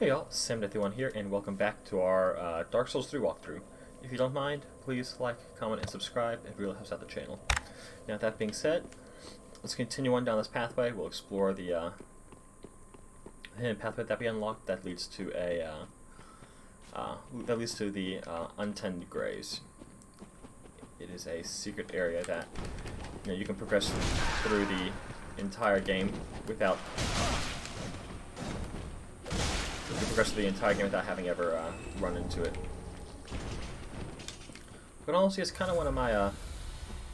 Hey y'all, Sam1 here, and welcome back to our uh, Dark Souls 3 walkthrough. If you don't mind, please like, comment, and subscribe. It really helps out the channel. Now, that being said, let's continue on down this pathway. We'll explore the uh, hidden pathway that we unlocked that leads to a uh, uh, that leads to the uh, untended graves. It is a secret area that you know you can progress through the entire game without you progress through the entire game without having ever uh, run into it. But honestly, it's kind of one of my uh,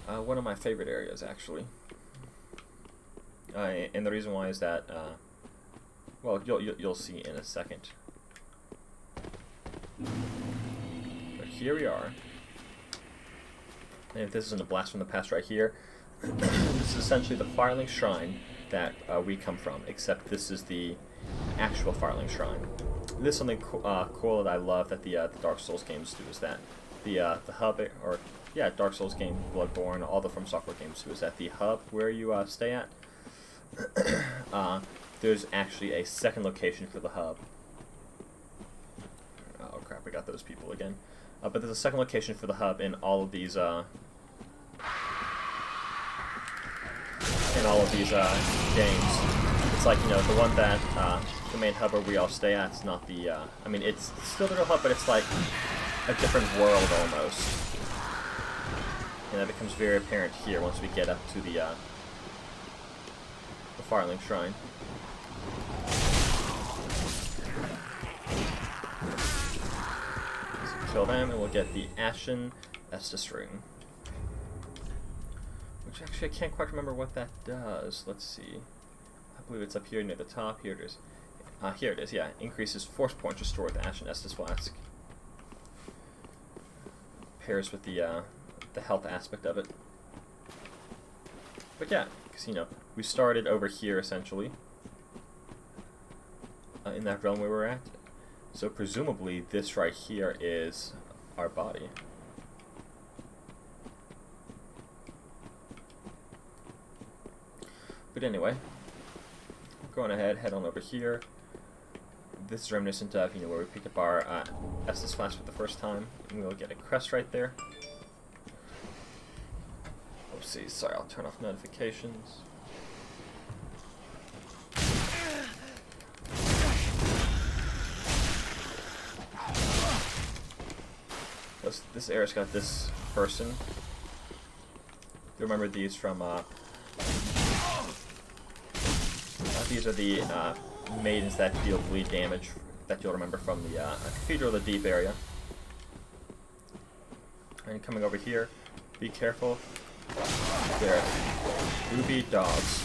uh, one of my favorite areas, actually. Uh, and the reason why is that, uh, well, you'll, you'll you'll see in a second. But here we are. And if this isn't a blast from the past right here, this is essentially the Firelink Shrine that uh, we come from, except this is the actual Firelink Shrine. This is something co uh, cool that I love that the, uh, the Dark Souls games do is that the uh, the hub or yeah Dark Souls game, Bloodborne, all the From Software games do is that the hub where you uh, stay at. uh, there's actually a second location for the hub. Oh crap! We got those people again. Uh, but there's a second location for the hub in all of these in all of these games. It's like you know the one that uh, the main hub where we all stay at. It's not the. Uh, I mean, it's still the real hub, but it's like a different world almost. And that becomes very apparent here once we get up to the uh, the Firelink Shrine. So kill them, and we'll get the Ashen Estus Ring. Which actually I can't quite remember what that does. Let's see. Believe it's up here near the top. Here it is. Uh, here it is, yeah. Increases force points restored with Ashen Estus Flask. Pairs with the, uh, the health aspect of it. But yeah, because, you know, we started over here, essentially. Uh, in that realm where we're at. So presumably this right here is our body. But anyway, going ahead, head on over here. This is reminiscent of, you know, where we picked up our uh, Estus Flask for the first time. And we'll get a crest right there. Oopsie, sorry, I'll turn off notifications. This, this area's got this person. You remember these from uh, these are the uh, maidens that deal bleed damage that you'll remember from the uh, Cathedral of the Deep area. And coming over here, be careful. There. Ruby dogs.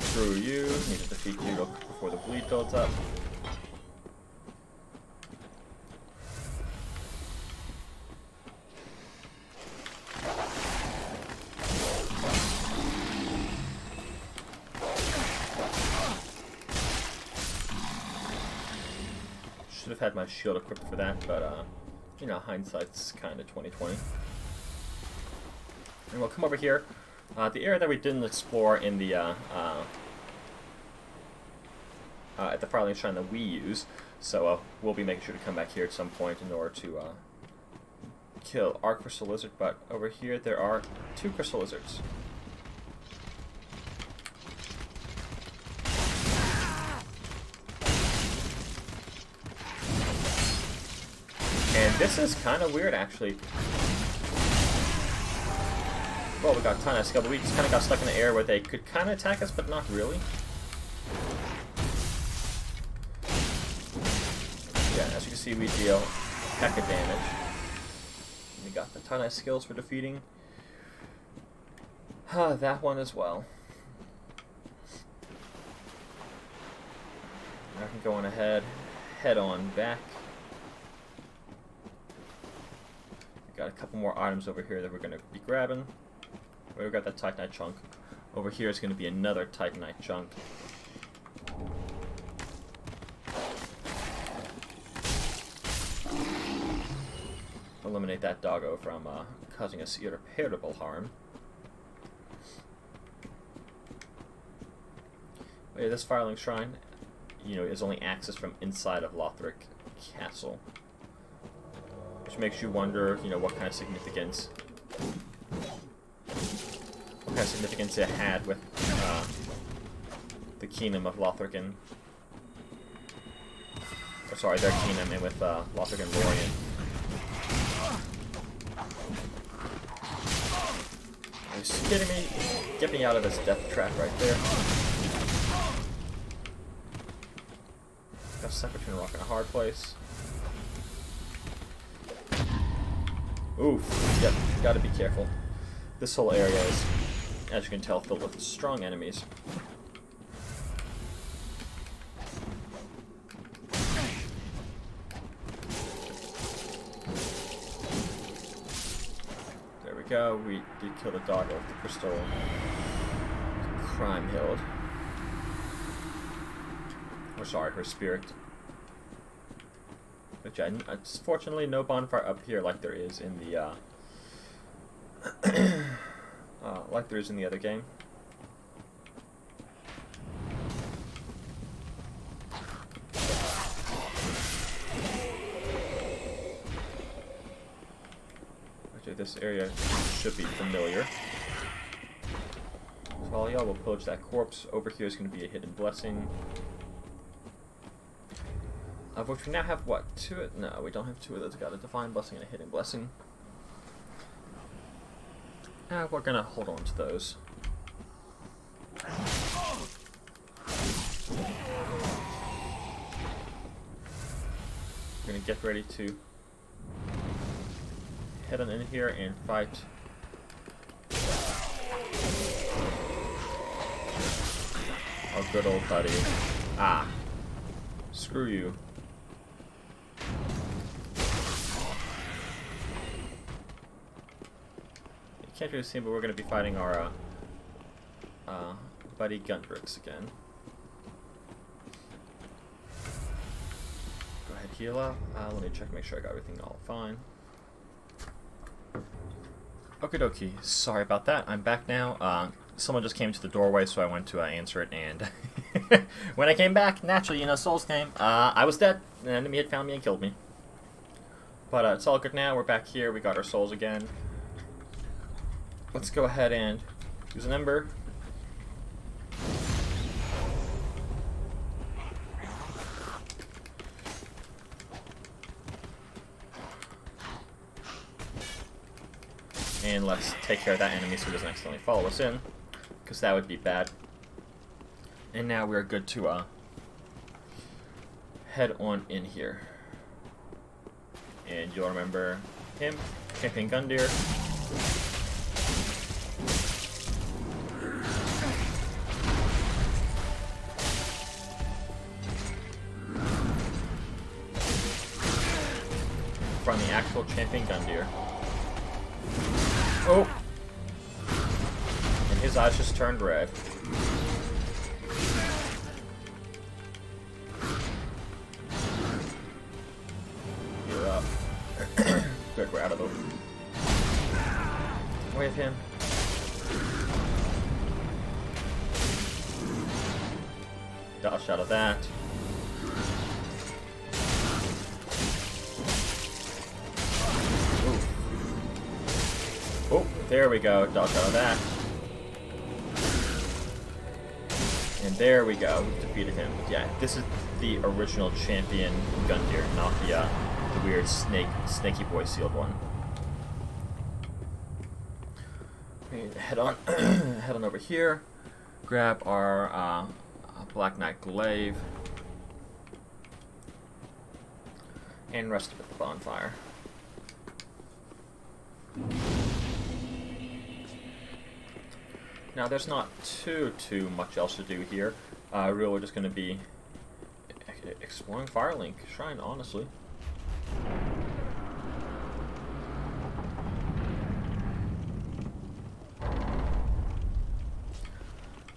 Screw you. Need to defeat you real quick before the bleed builds up. Should have had my shield equipped for that, but uh, you know, hindsight's kind of 2020. And we'll come over here. Uh, the area that we didn't explore in the uh, uh, uh at the Firelink Shrine that we use, so uh, we'll be making sure to come back here at some point in order to uh, kill our Crystal Lizard, but over here there are two Crystal Lizards. This is kind of weird, actually. Well, we got ton of skill, but we just kind of got stuck in the air where they could kind of attack us, but not really. Yeah, as you can see, we deal a heck of damage. We got the ton of skills for defeating uh, that one as well. I can go on ahead, head on back. Got a couple more items over here that we're going to be grabbing. We've got that Titanite chunk. Over here is going to be another Titanite chunk. Eliminate that doggo from uh, causing us irreparable harm. Yeah, this Firelink Shrine, you know, is only accessed from inside of Lothric Castle. Which makes you wonder, you know, what kind of significance what kind of significance it had with uh, the kingdom of Lothric and or sorry, their kingdom and with uh, Lothric and Lorien. You kidding me? Get me out of this death trap right there. Got stuck between a rock and a hard place. Oof. Yep, gotta be careful. This whole area is, as you can tell, filled with strong enemies. There we go. We did kill the dog with the crystal crime hilt. Or sorry, her spirit. But yeah, fortunately no bonfire up here like there is in the, uh, uh, like there is in the other game. Actually, this area should be familiar. So all y'all will pillage that corpse. Over here is going to be a hidden blessing. Of which we now have, what, two? No, we don't have two of those. Got a Divine Blessing and a Hidden Blessing. Ah, we're gonna hold on to those. We're gonna get ready to head on in here and fight our good old buddy. Ah. Screw you. Can't really see him, but we're going to be fighting our uh, uh, buddy Gundyr again. Go ahead, heal up. Uh, let me check, make sure I got everything all fine. Okie dokie, sorry about that. I'm back now. Uh, someone just came to the doorway, so I went to uh, answer it, and when I came back, naturally, you know, Souls came. Uh, I was dead. An enemy had found me and killed me. But uh, it's all good now. We're back here. We got our souls again let's go ahead and use an ember. And let's take care of that enemy so he doesn't accidentally follow us in, because that would be bad. And now we're good to uh, head on in here. And you'll remember him, Champion Gundyr. There we go. Dodge out of that. And there we go. We've defeated him. Yeah, this is the original champion Gundyr, not the uh, the weird snake snaky boy sealed one. head on head on over here. Grab our uh, Black Knight glaive. And rest it the bonfire. Now, there's not too, too much else to do here. Uh, really, we're just going to be exploring Firelink Shrine, honestly.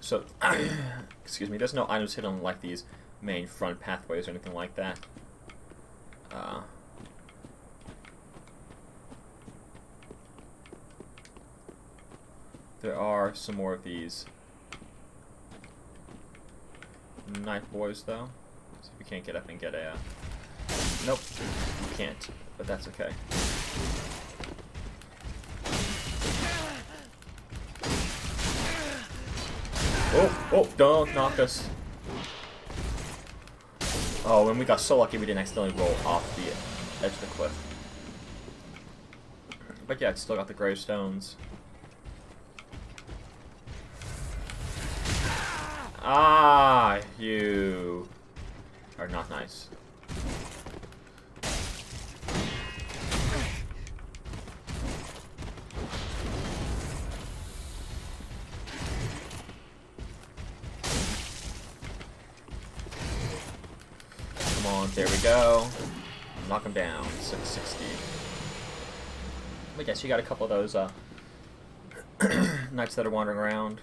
So, excuse me, there's no items hidden like these main front pathways or anything like that. Uh, There are some more of these knife boys, though. See if we can't get up and get a... Uh... Nope, we can't, but that's okay. Oh, oh, don't knock us. Oh, and we got so lucky we didn't accidentally roll off the edge of the cliff. But yeah, it's still got the gravestones. Ah, you are not nice. Come on, there we go. Knock him down. 660. I guess you got a couple of those uh, knights that are wandering around.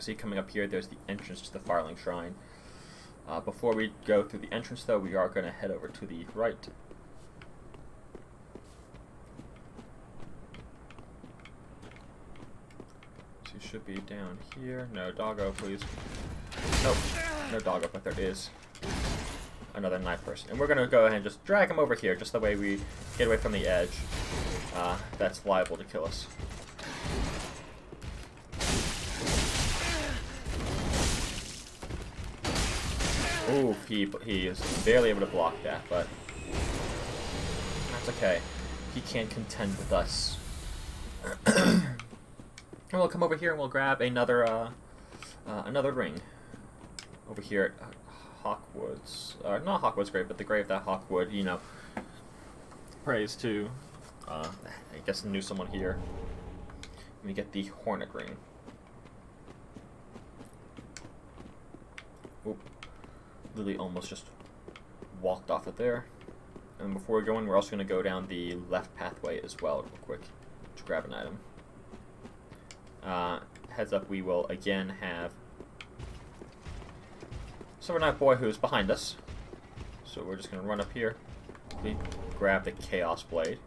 Can see coming up here, there's the entrance to the Firelink Shrine. Uh, before we go through the entrance, though, we are going to head over to the right. You should be down here. No, doggo, please. Nope, no doggo, but there is another knight person. And we're going to go ahead and just drag him over here, just the way we get away from the edge. Uh, that's liable to kill us. Ooh, he, he is barely able to block that, but that's okay. He can't contend with us. and we'll come over here and we'll grab another uh, uh, another ring over here at Hawkwood's. Uh, not Hawkwood's grave, but the grave that Hawkwood, you know, prays to. Uh, I guess knew someone here. Let me get the Hornet ring. Oop. Lily almost just walked off it there. And before we go in, we're also going to go down the left pathway as well, real quick, to grab an item. Uh, heads up, we will again have Silver Boy who's behind us. So we're just going to run up here, we grab the Chaos Blade.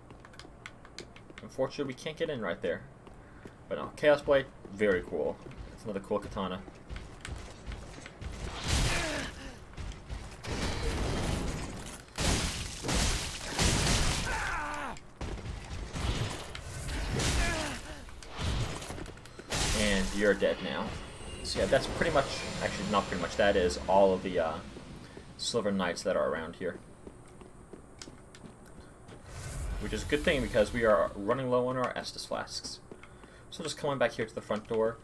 Unfortunately, we can't get in right there. But no, Chaos Blade, very cool. It's another cool katana. You're dead now. So yeah, that's pretty much, actually not pretty much, that is all of the uh, Silver Knights that are around here. Which is a good thing because we are running low on our Estus flasks. So just coming back here to the front door.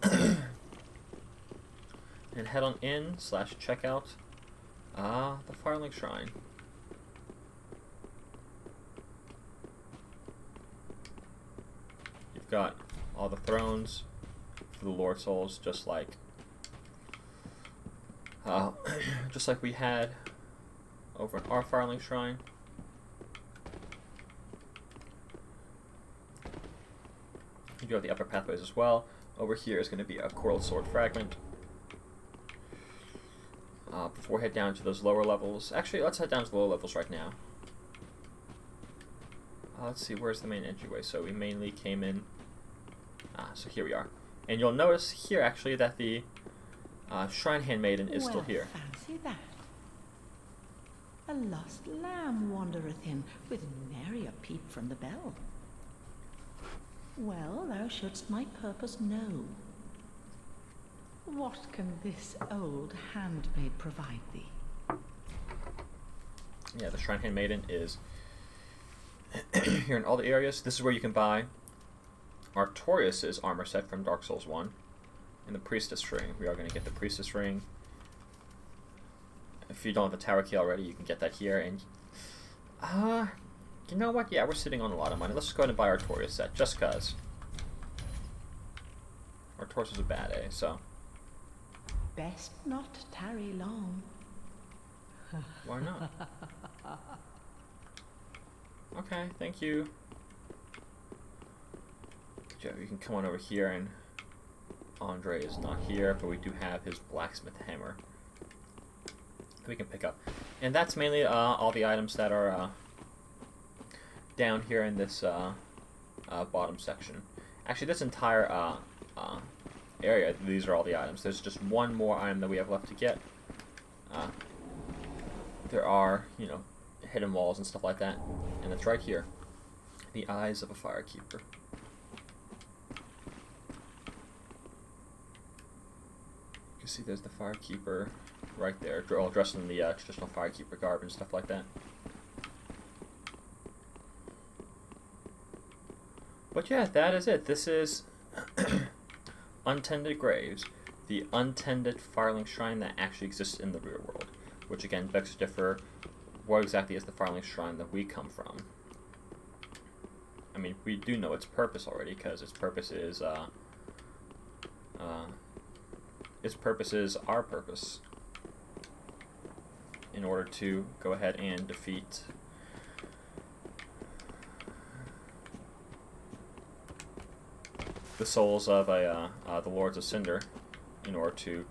and head on in slash check out uh, the Firelink Shrine. You've got all the thrones for the Lord Souls, just like uh, just like we had over in our Firelink Shrine. You do have the upper pathways as well. Over here is going to be a Coral Sword Fragment. Uh, before head down to those lower levels. Actually, let's head down to the lower levels right now. Uh, let's see, where's the main entryway? So we mainly came in... Ah, so here we are. And you'll notice here, actually, that the uh, Shrine Handmaiden is well, still here. fancy that. A lost lamb wandereth in, with nary a peep from the bell. Well, thou shouldst my purpose know. What can this old handmaid provide thee? Yeah, the Shrine Handmaiden is here in all the areas. This is where you can buy Artorias' armor set from Dark Souls 1 and the Priestess ring. We are going to get the Priestess ring. If you don't have the Tower Key already, you can get that here. And, uh, you know what? Yeah, we're sitting on a lot of money. Let's just go ahead and buy Artorias set, just because. Artorias is a bad A, so. Best not tarry long. Why not? okay, thank you. Joe, you can come on over here and Andre is not here, but we do have his blacksmith hammer that we can pick up. And that's mainly uh, all the items that are uh, down here in this uh, uh, bottom section. Actually, this entire uh, uh, area, these are all the items. There's just one more item that we have left to get. There are, you know, hidden walls and stuff like that, and it's right here. The Eyes of a Firekeeper. Can see there's the Firekeeper right there, all dressed in the uh, traditional Firekeeper garb and stuff like that. But yeah, that is it. This is Untended Graves, the untended Firelink Shrine that actually exists in the real world. Which again begs to differ what exactly is the Firelink Shrine that we come from. I mean, we do know its purpose already, because its purpose is, uh, uh, its purpose is our purpose. In order to go ahead and defeat the souls of a, uh, uh, the Lords of Cinder in order to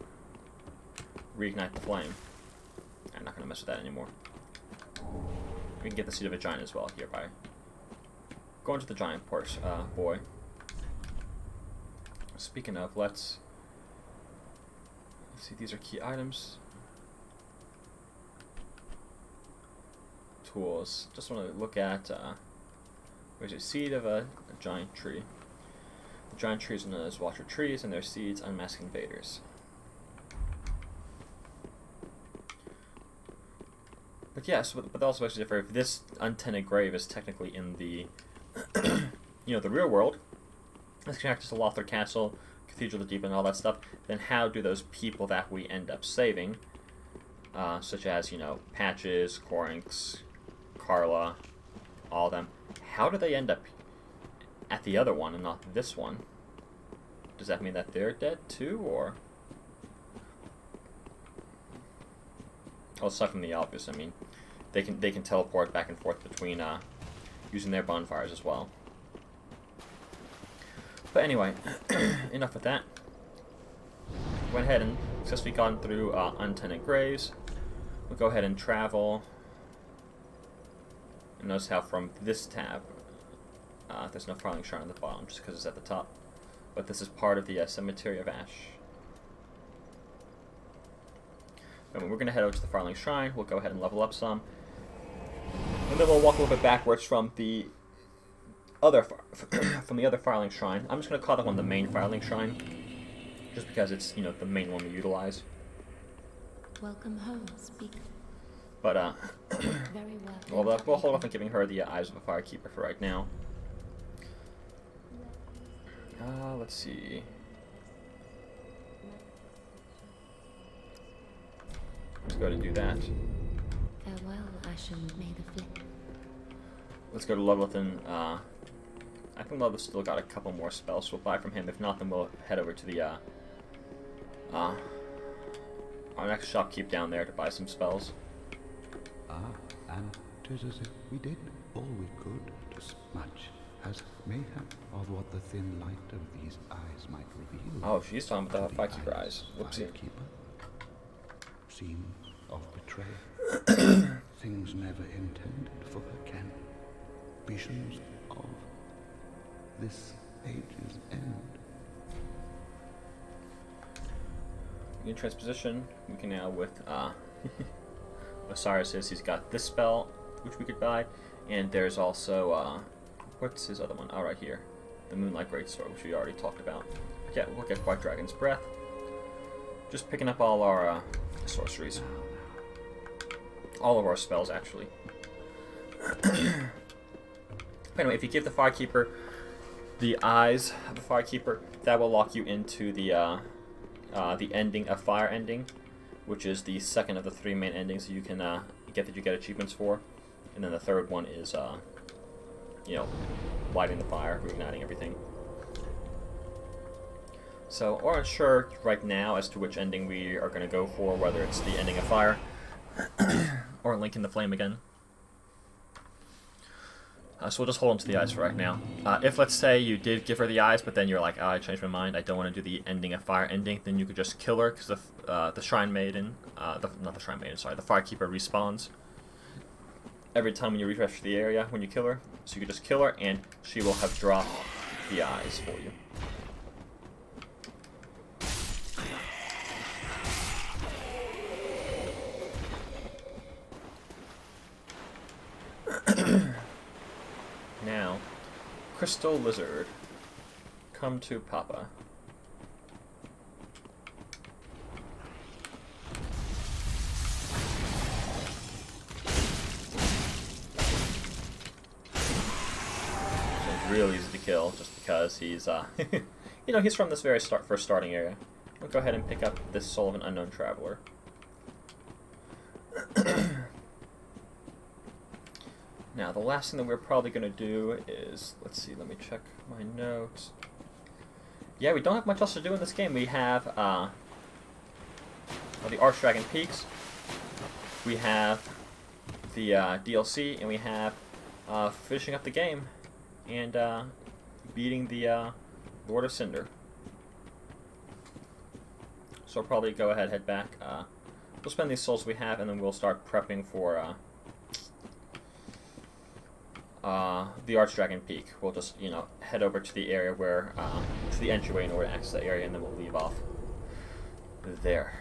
reignite the flame. I'm not going to mess with that anymore. We can get the Seed of a Giant as well here by going to the Giant port, uh, boy. Speaking of, let's see, these are key items. Tools. Just want to look at, uh, where's it? Seed of a, a giant tree. The giant trees are known as Watcher trees, and their seeds unmask invaders. But yes, but, but also actually differ. If this untended grave is technically in the, you know, the real world, it's connected to Lothric Castle, Cathedral of the Deep, and all that stuff, then how do those people that we end up saving, uh, such as, you know, Patches, Cornyx, Karla, all them, how do they end up at the other one and not this one? Does that mean that they're dead too, or? Well, aside from the obvious, I mean, they can they can teleport back and forth between uh, using their bonfires as well. But anyway, enough with that. Went ahead and successfully gone through uh, Untended Graves. We'll go ahead and travel. And notice how from this tab, uh, there's no Firelink Shrine on the bottom, just because it's at the top. But this is part of the uh, Cemetery of Ash. And we're going to head over to the Firelink Shrine. We'll go ahead and level up some. And then we'll walk a little bit backwards from the other from the other Firelink Shrine. I'm just going to call that one the main Firelink Shrine, just because it's you know the main one we utilize. Welcome home, speak. But uh, Very well. well, we'll hold off on giving her the uh, Eyes of a Firekeeper for right now. Uh, let's see. Let's go ahead and do that. Farewell, Ashen Maid of Flip. Let's go to Lovelithan. Uh, I think Lovelith's still got a couple more spells, we'll buy from him. If not, then we'll head over to the, uh, uh, our next shopkeep down there to buy some spells. Ah, and 'tis as if we did all we could to smudge, as mayhap of what the thin light of these eyes might reveal. Oh, she's talking about the Firekeeper eyes. Whoopsie. Firekeeper. Scene of betrayal. Things never intended for her can. Visions of this age's end. In transposition, we can now with uh, Osiris is he's got this spell which we could buy, and there's also uh, what's his other one? Oh, right here, the Moonlight Greatsword, which we already talked about. Yeah, we'll get White Dragon's Breath. Just picking up all our uh, sorceries, all of our spells actually. anyway, if you give the Firekeeper the eyes of the Firekeeper, that will lock you into the uh, uh, the ending of Fire Ending, which is the second of the three main endings you can uh, get that you get achievements for, and then the third one is, uh, you know, lighting the fire, reigniting everything. So, we're unsure right now as to which ending we are going to go for, whether it's the ending of Fire or Link in the Flame again. Uh, so we'll just hold on to the eyes for right now. Uh, if, let's say, you did give her the eyes, but then you're like, oh, I changed my mind, I don't want to do the ending of Fire ending, then you could just kill her, because the, uh, the Shrine Maiden, uh, the, not the Shrine Maiden, sorry, the Firekeeper respawns. every time when you refresh the area when you kill her. So you can just kill her and she will have dropped the eyes for you. now, Crystal Lizard, come to Papa. real easy to kill just because he's, uh, you know, he's from this very start first starting area. We'll go ahead and pick up this Soul of an Unknown Traveler. Now, the last thing that we're probably going to do is, let's see, let me check my notes. Yeah, we don't have much else to do in this game. We have uh, the Archdragon Peaks, we have the uh, DLC, and we have uh, finishing up the game and uh, beating the uh, Lord of Cinder. So I'll probably go ahead, head back. Uh, we'll spend these souls we have, and then we'll start prepping for uh, the Archdragon Peak. We'll just, you know, head over to the area where, uh, to the entryway in order to access that area, and then we'll leave off there.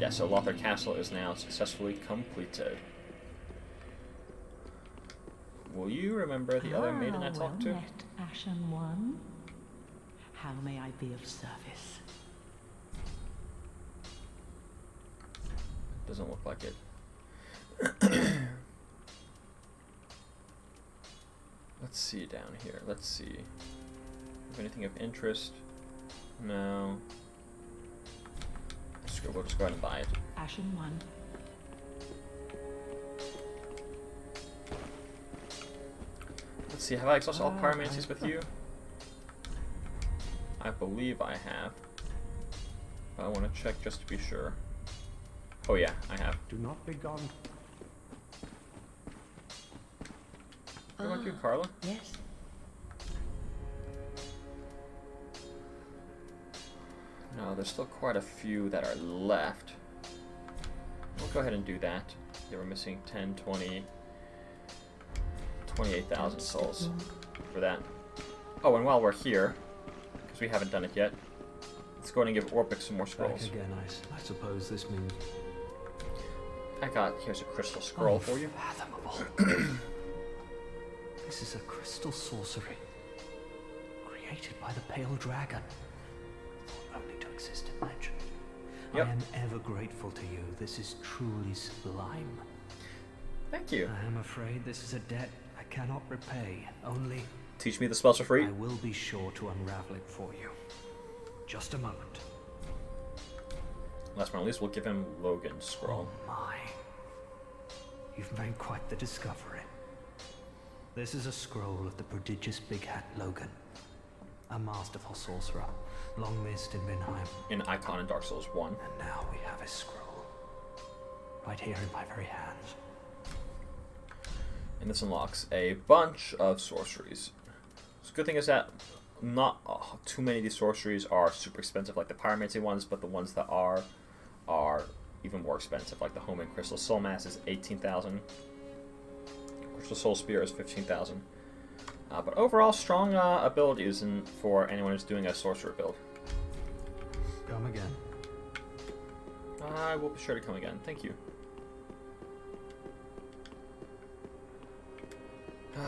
Yeah, so Lothric Castle is now successfully completed. Will you remember the other maiden I talked well to? met, Ashen One. How may I be of service? Doesn't look like it. Let's see down here. Let's see. Have anything of interest? No. Go, we'll just go ahead and buy it. Ashen One. Let's see, have I exhausted all Ah, pyromancies with you? I believe I have. But I want to check just to be sure. Oh yeah, I have. Do not be gone. What about you, Ah, Karla? Yes. No, there's still quite a few that are left. We'll go ahead and do that. Yeah, we're missing 10, 20, 28,000 souls for that. Oh, and while we're here, because we haven't done it yet, let's go ahead and give Orbeck some more Back scrolls. again, I suppose this means. I got, here's a crystal scroll oh, for you. This is a crystal sorcery. Created by the Pale Dragon. Thought only to exist in legend. Yep. I am ever grateful to you. This is truly sublime. Thank you. I am afraid this is a debt I cannot repay. Only Teach me the spells for free. I will be sure to unravel it for you. Just a moment. Last but not least, we'll give him Logan's scroll. Oh my. You've made quite the discovery. This is a scroll of the prodigious Big Hat Logan. A masterful sorcerer, long missed in Vinheim. An icon in Dark Souls 1. And now we have his scroll. Right here in my very hands. And this unlocks a bunch of sorceries. So good thing is that not uh, too many of these sorceries are super expensive like the pyromancy ones, but the ones that are are even more expensive, like the Homing Crystal Soul Mass is 18,000. Crystal Soul Spear is 15,000. Uh, but overall, strong uh, abilities in, for anyone who's doing a sorcerer build. Come again. I will be sure to come again. Thank you. We're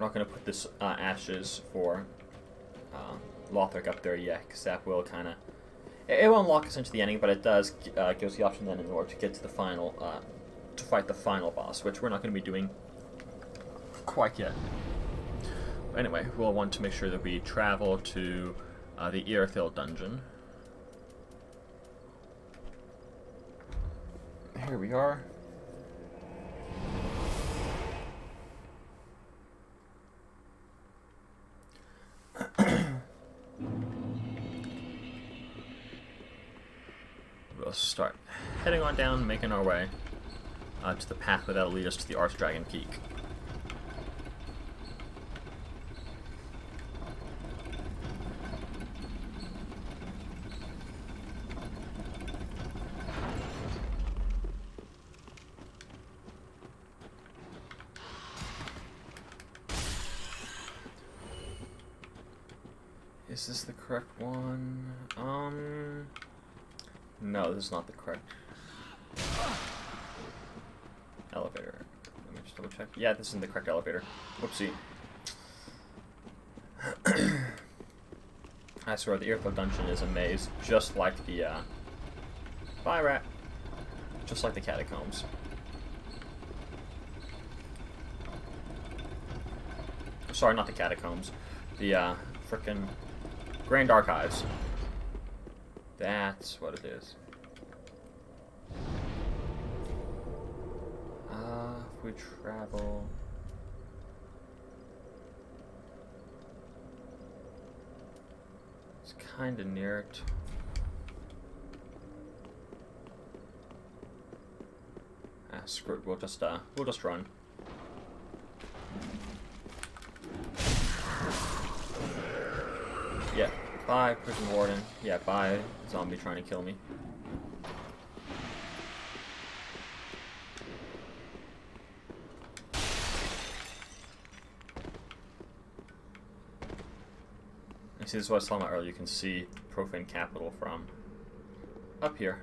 not going to put this uh, ashes for uh, Lothric up there yet, because that will kind of... It, won't unlock us into the ending, but it does uh, give us the option then in order to get to the final... Uh, to fight the final boss, which we're not going to be doing quite yet. Anyway, we'll want to make sure that we travel to uh, the Irithyll dungeon. Here we are. on down, making our way uh, to the path that'll lead us to the Archdragon Peak. Is this the correct one? Um, no, this is not the correct double check. Yeah, this isn't the correct elevator. Whoopsie. I swear, the Irithyll Dungeon is a maze, just like the, uh... Bye, rat. Just like the catacombs. Sorry, not the catacombs. The, uh, frickin' Grand Archives. That's what it is. We travel... It's kinda near it. Ah, screw it, we'll just, uh, we'll just run. Yeah, bye, prison warden. Yeah, bye, zombie trying to kill me. See, this is what I was talking about earlier. You can see Profaned Capital from up here.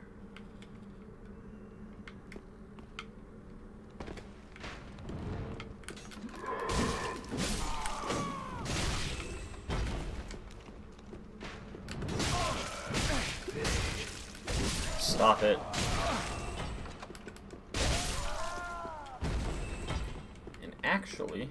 Stop it. And actually...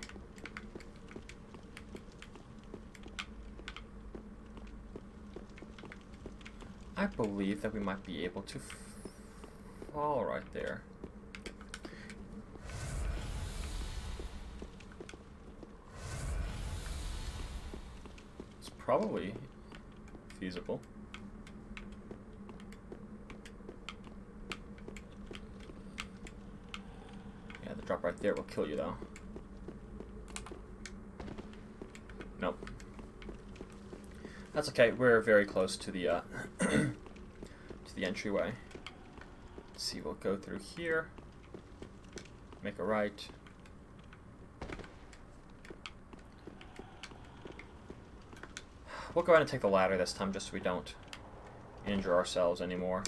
I believe that we might be able to fall right there. It's probably feasible. Yeah, the drop right there will kill you though. Nope. That's okay. We're very close to the uh, entryway. Let's see, we'll go through here. Make a right. We'll go ahead and take the ladder this time, just so we don't injure ourselves anymore.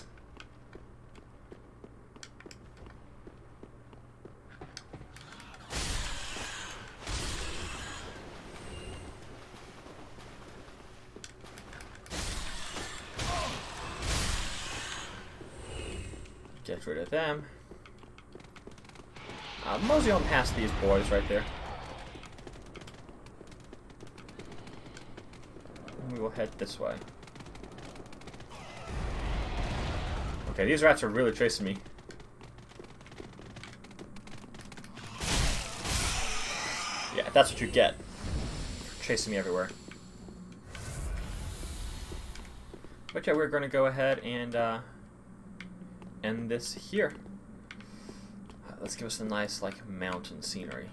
Get rid of them. Uh, mosey on past these boys right there. We will head this way. Okay, these rats are really chasing me. Yeah, that's what you get. Chasing me everywhere. But yeah, we're going to go ahead and uh, end this here. Let's give us a nice, like, mountain scenery.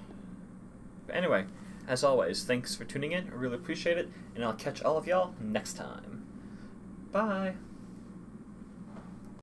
But anyway, as always, thanks for tuning in. I really appreciate it. And I'll catch all of y'all next time. Bye.